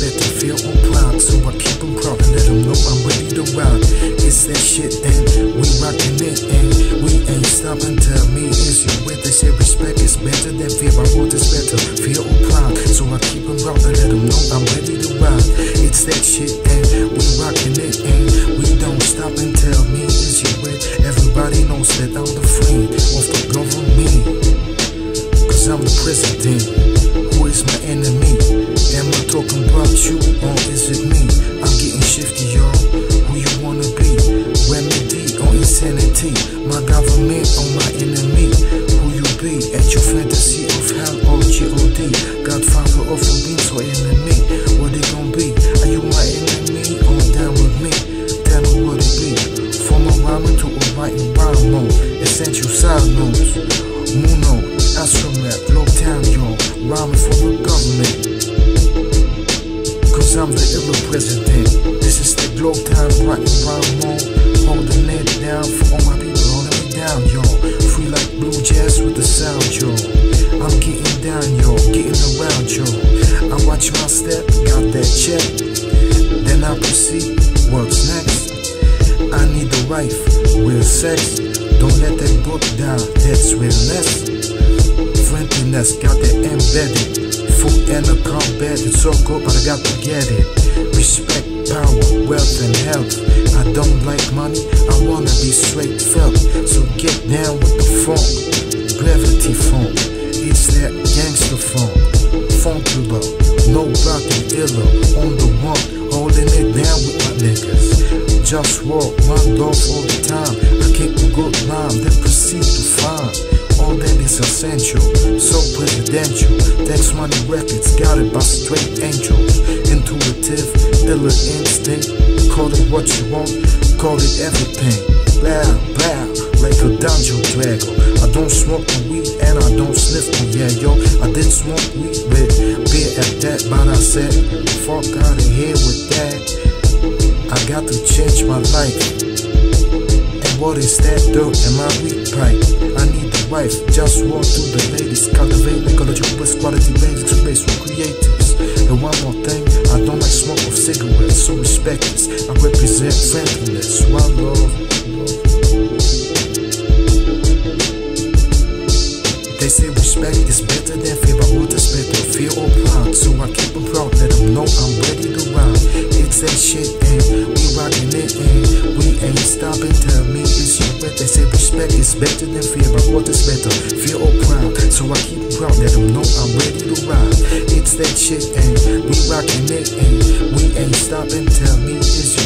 better. Feel on proud, so I keep them proud let them know I'm ready to ride. It's that shit and we rockin' it and we ain't stopping. Tell me, is you with? They say respect is better than fear. My word is better. Feel on proud, so I keep them proud let them know I'm ready to ride. It's that shit and we rockin' it and we don't stop and tell me, is you with? Everybody knows that I'm the friend of the government. Cause I'm the president. Who is my enemy? Talking about you or is it me? I'm getting shifty, y'all. Who you wanna be? Remedy or insanity? My government or my enemy? Who you be? At your fantasy of hell or G.O.D. Godfather of a beings or enemy? What they gon' be? Are you my enemy or down with me? Tell me what it be. From a rhyming to a writing rhyme mode. Essential side notes. President. This is the globe time, writing rhyme mode. Holding it down for all my people, holding me down, yo. Free like blue jazz with the sound, yo. I'm getting down, yo. Getting around, yo. I watch my step, got that check. Then I proceed. What's next? I need a wife, real sex. Don't let that book down, that's realness. Friendliness, got that embedded. Food and a combat, it's so good, but I got to get it. Respect, power, wealth, and health. I don't like money, I wanna be straight felt. So get down with the funk, gravity funk. It's that gangster funk, Funkula, no rockin' illa. On the one, holding it down with my niggas. Just walk, my love all the time. I kick a good rhyme, then proceed to find all that is essential. So presidential. Thanks money records, it by straight angels. Intuitive, illa instinct. Call it what you want, call it everything. Blah, blah, like a dungeon dragon. I don't smoke the weed and I don't sniff the yeah, yo. I did smoke weed with beer at that, but I said, fuck out of here with that. I got to change my life. What is that dirt in my weed pipe? I need a wife, just walk through the ladies, cultivate ecological best quality basics, space for creatives. And one more thing, I don't like smoke of cigarettes, so respect this. I represent friendliness, one love. They say respect is better than fear, but what is better? Fear or proud? So I keep them proud, let them know I'm ready to ride. It's that shit, and better than fear, but what is better? Fear or proud? So I keep proud, let them know I'm ready to ride. It's that shit, and we rockin' it, and we ain't stopping. Tell me, is you?